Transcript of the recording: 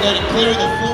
tonight and clearing the floor.